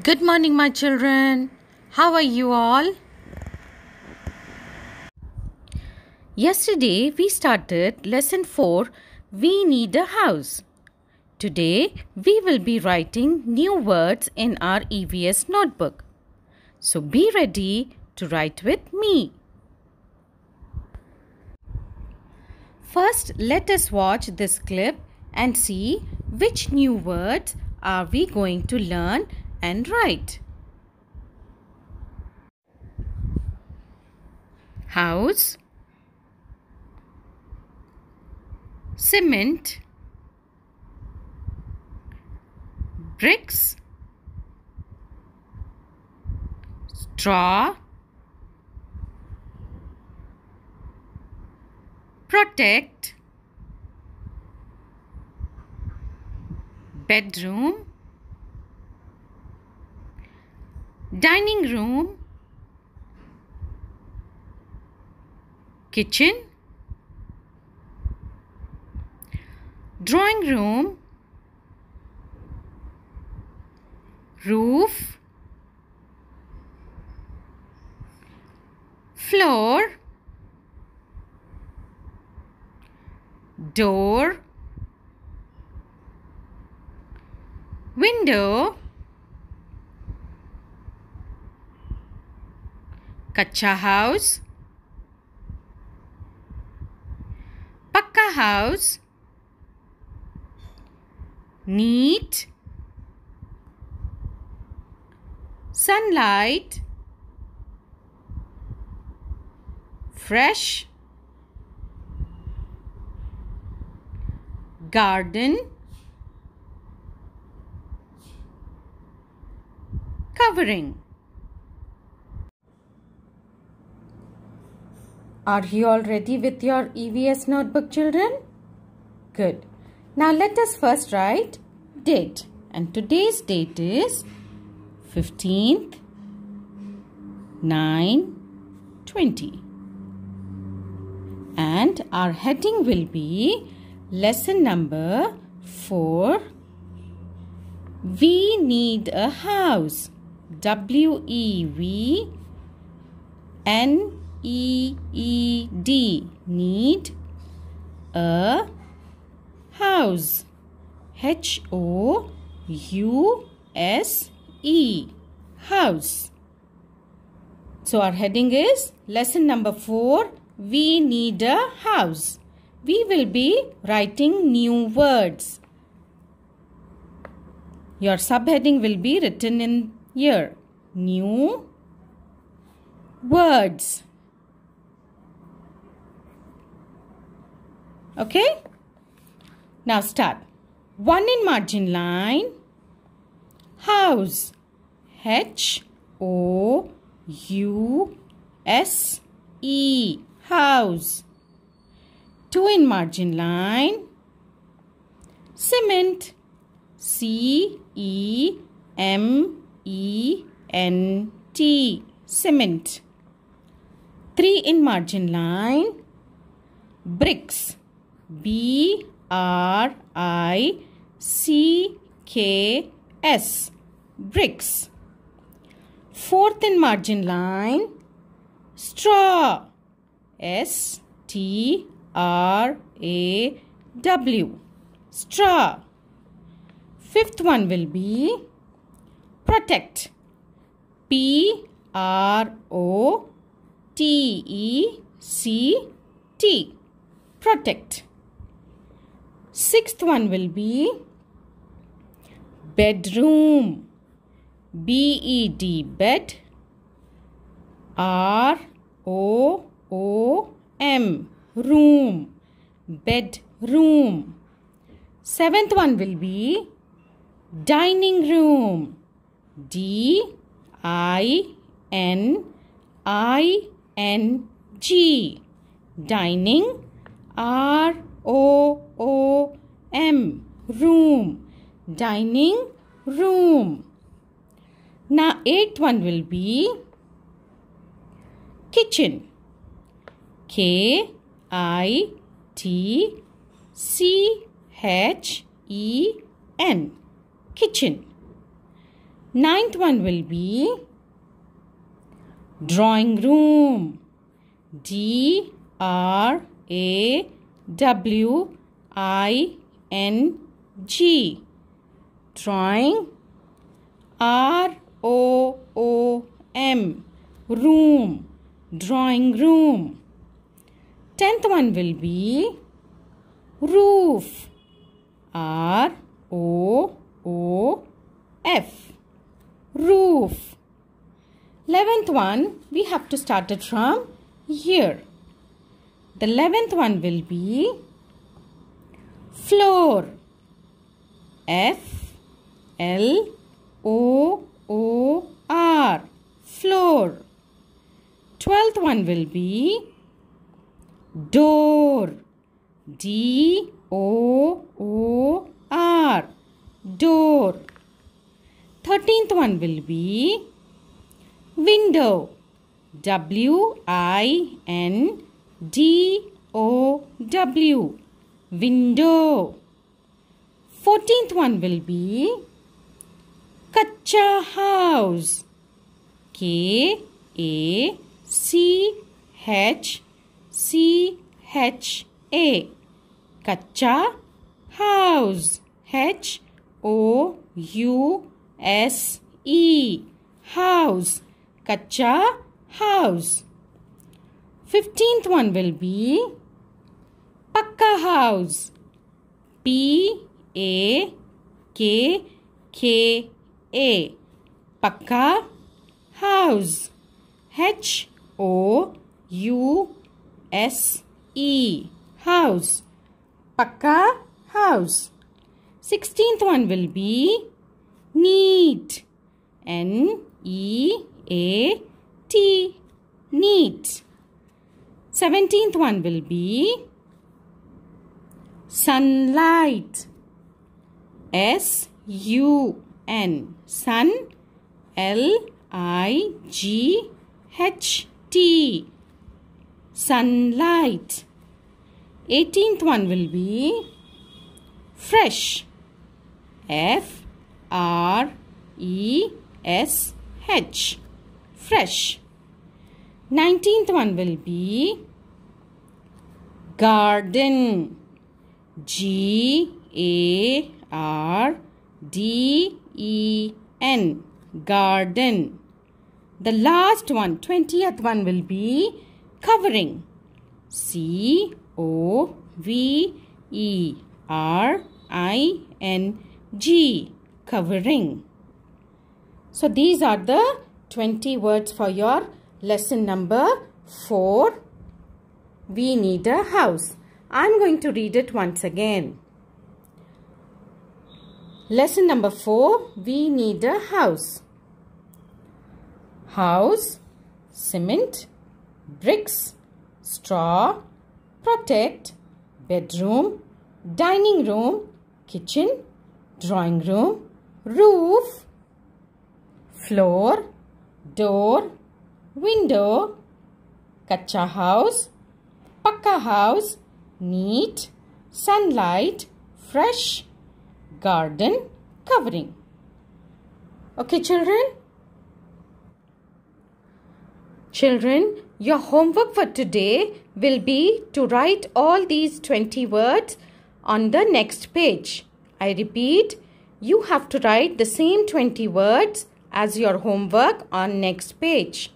Good morning, my children. How are you all? Yesterday, we started lesson 4 We Need a House. Today, we will be writing new words in our EVS notebook. So be ready to write with me. First, let us watch this clip and see which new words are we going to learn and write. House. Cement. Bricks. Straw. Protect. Bedroom dining room, kitchen, drawing room, roof, floor, door, window, Kacha house. Pakka house. Neat. Sunlight. Fresh. garden covering Are you all ready with your EVS notebook children? Good. Now let us first write date. And today's date is 15th 9 20. And our heading will be lesson number 4 We need a house. W E V N E E D. Need a house. H O U S E. House. So our heading is lesson number 4 we need a house. We will be writing new words. Your subheading will be written in here. New words Okay? Now start. One in margin line. House. H O U S E. House. Two in margin line. Cement. C E M E N T. Cement. Three in margin line. Bricks. B R I C K S bricks. Fourth in margin line straw S T R A W straw. Fifth one will be protect P R O T E C T protect. Sixth one will be bedroom. B E D bed. R O O M room. Bedroom. Seventh one will be dining room. D I N I N G. Dining. R O O M room dining room. Now eighth one will be kitchen. K I T C H E N. Kitchen. Ninth one will be drawing room. D R A W I N G. Drawing R O O M. Room. Drawing room. Tenth one will be roof. R O O F. Roof. Eleventh one, we have to start it from here. The eleventh one will be floor. F L O O R. Floor. Twelfth one will be door. D O O R. Door. Thirteenth one will be window. W I N D O W. Window. Fourteenth one will be Kacha house. K A C H C H A. Kacha house. H O U S E. House. Kacha house. Fifteenth one will be Pakka house. P A K K A. Pakka house. H O U S E. House. Pakka house. Sixteenth one will be neat. N E A T. Neat. Seventeenth one will be sunlight. S U N. Sun. L I G H T. Sunlight. Eighteenth one will be fresh. F R E S H. Fresh. Nineteenth one will be garden. G A R D E N. Garden. The last one, twentieth one will be covering. C O V E R I N G. Covering. So these are the 20 words for your lesson number 4. We need a house. I'm going to read it once again. Lesson number 4. We need a house. House, cement, bricks, straw, protect, bedroom, dining room, kitchen, drawing room, roof, floor, door, window, kacha house, pakka house, neat, sunlight, fresh, garden, covering. Okay children? Children, your homework for today will be to write all these 20 words on the next page. I repeat, you have to write the same 20 words as your homework on next page.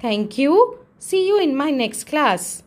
Thank you. See you in my next class.